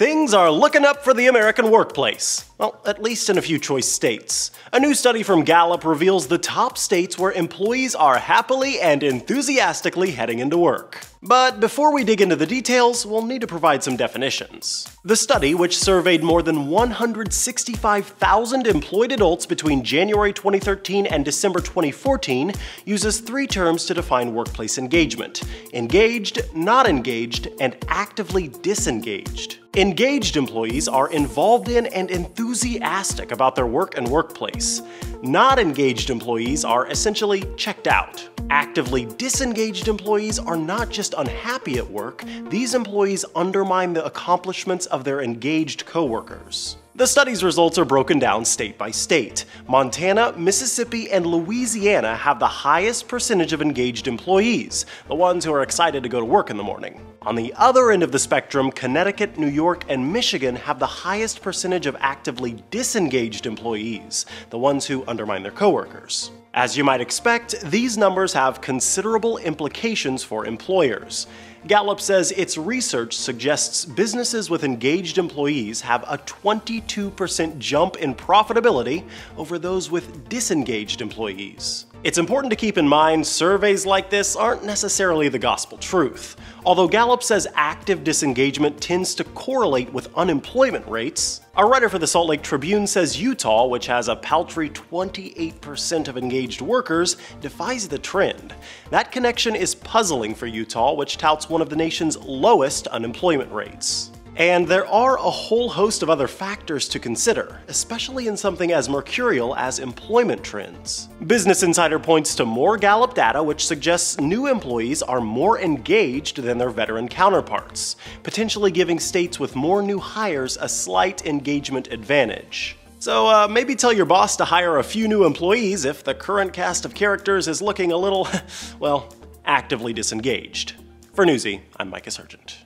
Things are looking up for the American workplace. Well, at least in a few choice states. A new study from Gallup reveals the top states where employees are happily and enthusiastically heading into work. But before we dig into the details, we'll need to provide some definitions. The study, which surveyed more than 165,000 employed adults between January 2013 and December 2014, uses three terms to define workplace engagement engaged, not engaged, and actively disengaged. Engaged employees are involved in and enthusiastic about their work and workplace. Not engaged employees are essentially checked out. Actively disengaged employees are not just unhappy at work, these employees undermine the accomplishments of their engaged coworkers. The study's results are broken down state by state. Montana, Mississippi, and Louisiana have the highest percentage of engaged employees, the ones who are excited to go to work in the morning. On the other end of the spectrum, Connecticut, New York, and Michigan have the highest percentage of actively disengaged employees, the ones who undermine their coworkers. As you might expect, these numbers have considerable implications for employers. Gallup says its research suggests businesses with engaged employees have a 22% jump in profitability over those with disengaged employees. It's important to keep in mind surveys like this aren't necessarily the gospel truth. Although Gallup says active disengagement tends to correlate with unemployment rates, a writer for the Salt Lake Tribune says Utah, which has a paltry 28% of engaged workers, defies the trend. That connection is puzzling for Utah, which touts one of the nation's lowest unemployment rates. And there are a whole host of other factors to consider, especially in something as mercurial as employment trends. Business Insider points to more Gallup data which suggests new employees are more engaged than their veteran counterparts, potentially giving states with more new hires a slight engagement advantage. So uh, maybe tell your boss to hire a few new employees if the current cast of characters is looking a little, well, actively disengaged. For Newsy, I'm Mikah Sargent.